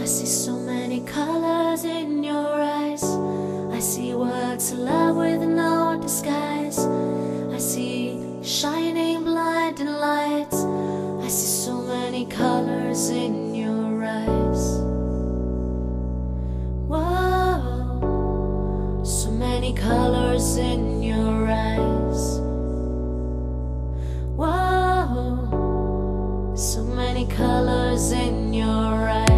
I see so many colors in your eyes. I see of love with no disguise. I see shining blinding lights. I see so many colors in your eyes. Whoa, so many colors in your eyes. Whoa, so many colors in your eyes.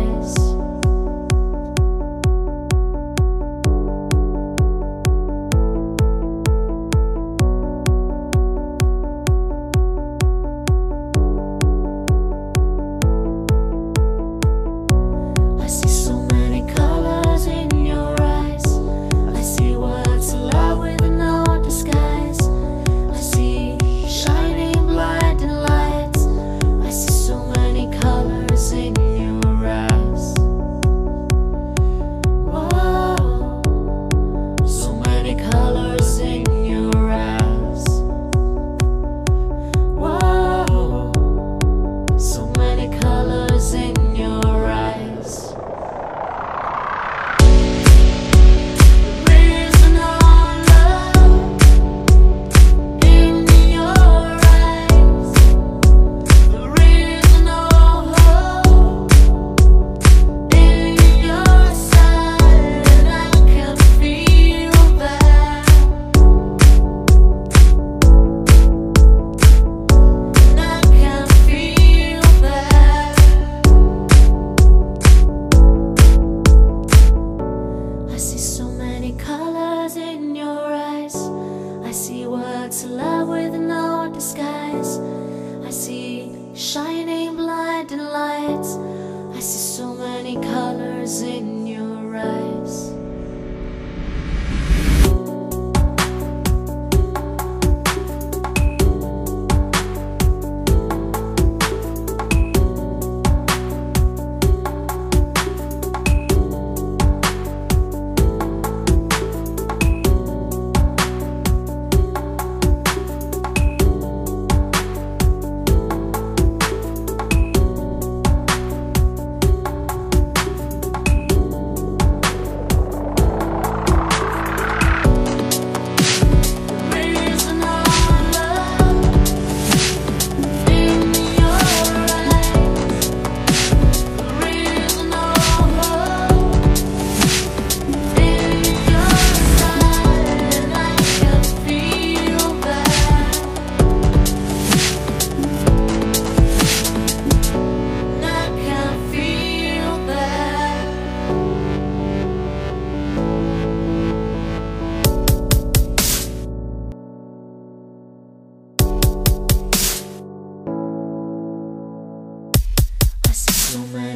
See love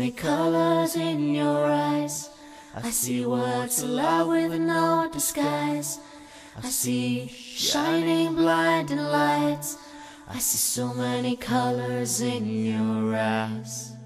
many colors in your eyes. I see of love with no disguise. I see shining blinding lights. I see so many colors in your eyes.